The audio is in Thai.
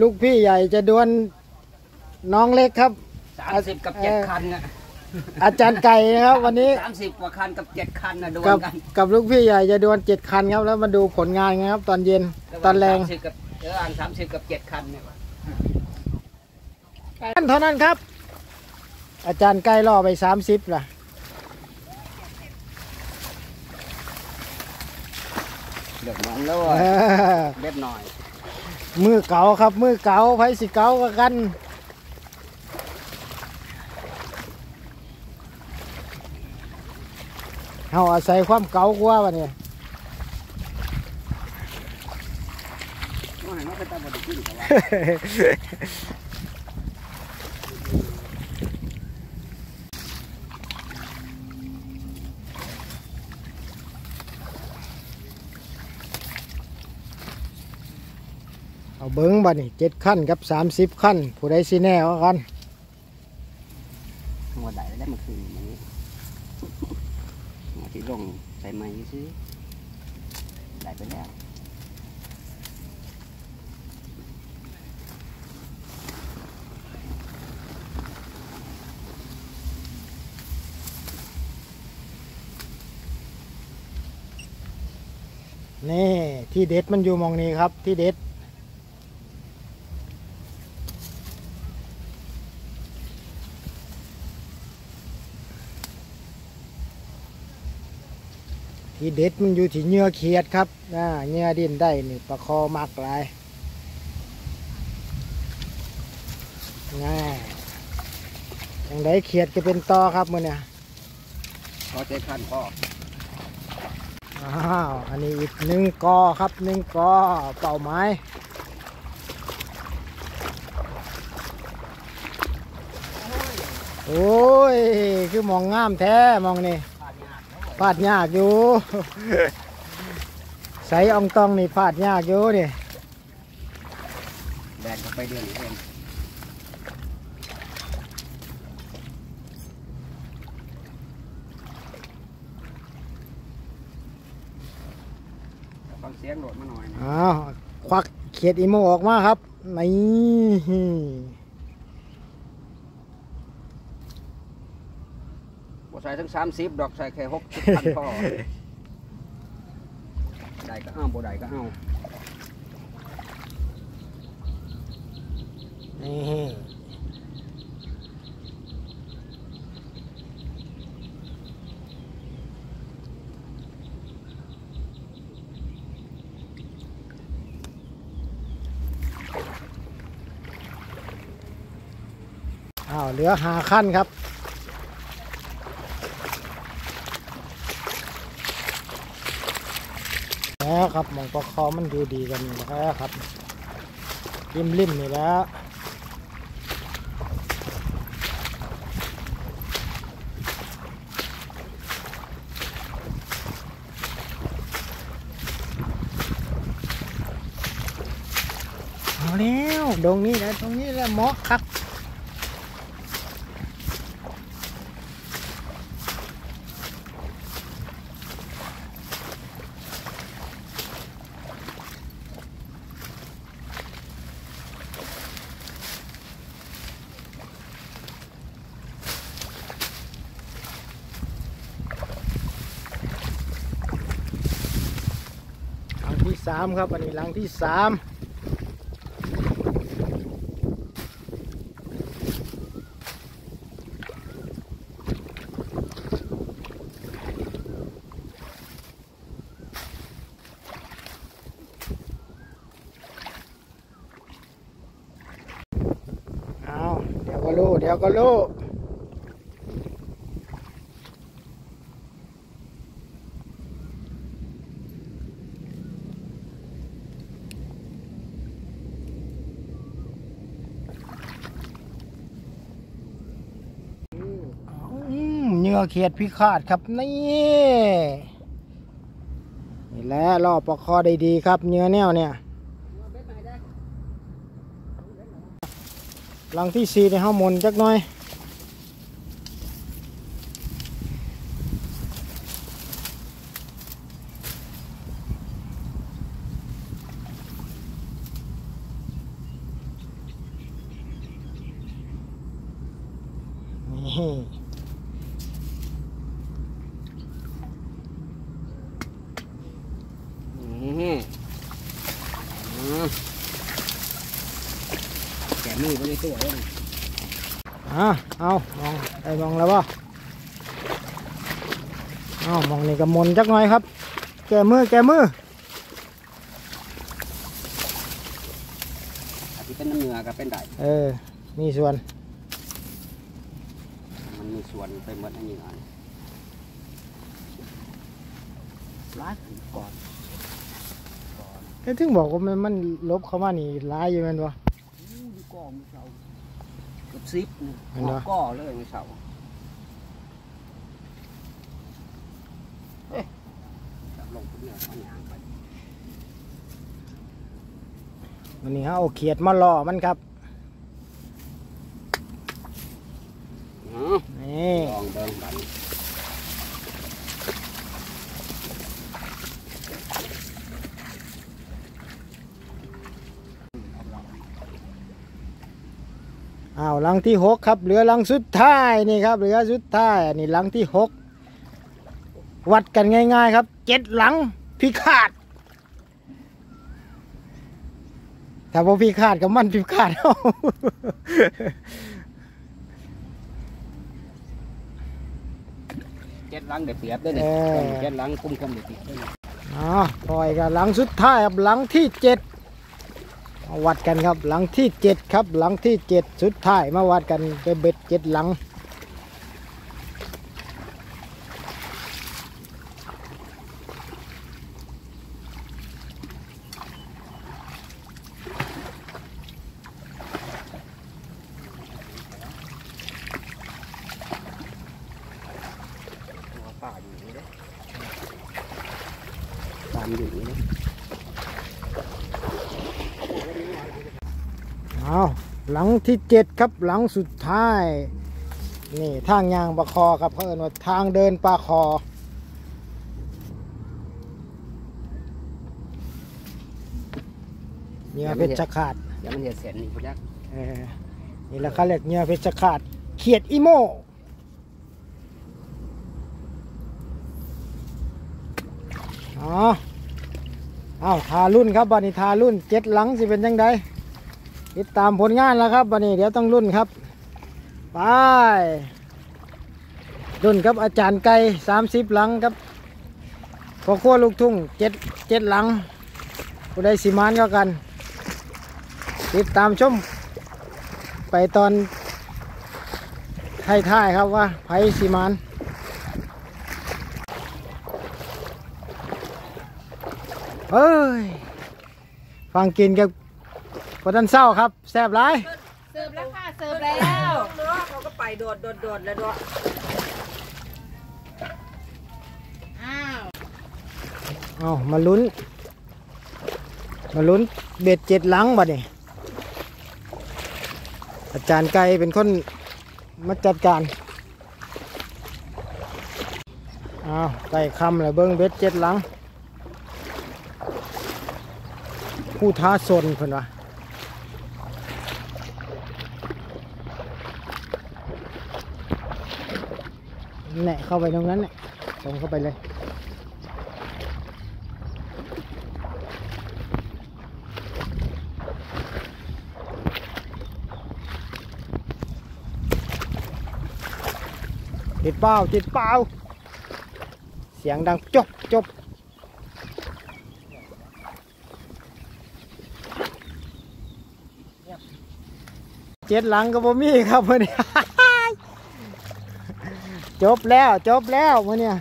ลูกพี่ใหญ่จะดวลน้องเล็กครับ สามสิบกับเจ็ดเออคันอะอาจารย์ไก่นะครับ วันนี้สามสิบกว่าคันกับเจ็ดคันนะดวลกับกันกับลูกพี่ใหญ่จะดวลเจ็ดคันครับ แล้วมาดูผลงานกันครับ ตอนเย็นตอนแรงสามสิบกับเออสามสิบกับเจ็ดคันเนี่ยเท่านั้นครับ อาจารย์ไก่ล่อไปสามสิบล่ะเดือดร้อนแล้วเออะอเบ็ดหน่อย มือเก่าครับ มือเก่าไผสิเก่าก็กัน เอาอาศัยความเก่ากว่าวันนี้ ว่าให้มัน เป็นตาบอดขึ้นแต่ว่าเอาเบิ้งบัดนี่เจ็ดขั้นกับสามสิบขั้น ผู้ใดสิแน่ว่ากันหัวไหลได้มาคืนอย่างนี้หัวที่ลงใส่ไม้ซื้อไหลไปแล้วนี่ที่เด็ดมันอยู่หมองนี้ครับที่เด็ด ที่เด็ดมันอยู่ที่เหงื่อเขียดครับอ่าเหงื่อดินได้นี่ประคอมากหลายง่ายอย่างไดเขียดจะเป็นตอครับมือเนี่ยพอเจ็ดคันพ่ออ้าวอันนี้อีกหนึ่งกอครับหนึ่งกอเป่าไม้โอ้ย คือมองงามแท้มองนี่ พลาดยากอยู่ ใส่อองตองนี่พลาดยากอยู่นี่แดดก็ไปเดือนเองฟังเสียงโหลดมาหน่อยนะอ้าวควักเขียดอีโมออกมาครับ นี่ ใส่ทั้งสามสิบดอกใส่แค่หกสิบพันพอได้ก็เอาบ่ได้ก็เอานี่อ้าวเหลือหาขั้นครับ ครับมองปลาคอมันดูดีกันแล้วครับริมริมนี่แล้วเอาแล้วตรงนี้แหละตรงนี้และเหมาะครับ สามครับ อันนี้หลังที่สามเอาเดี๋ยวก็รู้เดี๋ยวก็รู้อือเขียดพิฆาตครับนี่นี่แหละรอบประคอได้ดีครับเนื้อแนวเนี่ยหลังที่สี่ในห้องมนจักหน่อยนี่ เอามองได้มองแล้วบ่เอามองนี่ก็มนจักหน่อยครับ แกมือแกมืออาจจะเป็นน้ำเนื้อก็เป็นได้เออ มีส่วน มันมีส่วนไปหมดอันนี้อะร้ายก่อนก็ถึงบอกว่ามันมันลบเข้ามานี่ร้ายอยู่แมันวะ อู้ดูก่อมือเสา เกับซิปนี่เห็นปะก่อเลยมือเสาเฮ้ยจับลงคนเดียวเอาหยางไปวันนี้ฮะเอาเขียดมาล่อมันครับ อืม นี่ ลองเบิ่งบัดน อ้าวหลังที่หกครับ เหลือหลังสุดท้ายนี่ครับเหลือสุดท้ายอันนี้หลังที่หกวัดกันง่าย ๆ ครับเจ็ดหลังพิฆาตถ้าพอพิฆาตกับมันพิฆาตเอาเจ็ดหลังเดี๋ยวเปรียบด้วยนี่เออเจ็ดหลังคุ้มคมเดี๋ยวเปรียบด้วยนี่อ๋อปล่อยกันหลังสุดท้ายครับหลังที่เจ็ด มาวัดกันครับหลังที่เจ็ดครับ หลังที่เจ็ดสุดท้ายมาวัดกันไปเบ็ดเจ็ดหลังตัวป่าอยู่นี่เด้อตามอยู่นี่เด้ เอาหลังที่เจ็ดครับหลังสุดท้าย นี่ทางยางปลาคอครับเขาเอ่นว่าทางเดินปลาคอเหงื่อเพชรขาดเดี๋ยวมันจะเสร็จนี่พยักเออนี่แหละเขาเรียกเหงื่อเพชรขาดเขียดอีโมอ๋อเอาทารุ่นครับบันนี้ทารุ่นเจ็ดหลังสิเป็นยังไง ติดตามผลงานแล้วครับบันนี้เดี๋ยวต้องรุ่นครับ ไป รุ่นครับอาจารย์ไก่สามสิบหลังครับพอขั้วลูกทุ่งเจ็ดเจ็ดหลังผู้ใดสิมานก็กัน ติดตามชม ไปตอนท้ายๆครับว่าไผสิมานเอ้ย ฟังกินกับ พอทันเศร้าครับแซ่บหลายเสิร์ฟแล้วค่ะเสิร์ฟแล้วเนาะเขาก็ไปโดดโดดโดดแล้วด้วยอ้าวเอามาลุ้น มาลุ้นเบ็ดเจ็ดหลังบัดนี่อาจารย์ไก่เป็นคนมาจัดการเอาไก่คำเลยเบิ้งเบ็ดเจ็ดหลัง ผู้ท้าสนเพิ่นวะ แหละเข้าไปตรงนั้นแหละส่งเข้าไปเลยติดเป้าติดเป้าเสียงดังจบจบเจ็ดหลังก็บ่มีครับเพื่อน จบแล้วจบแล้วมาเนี่ย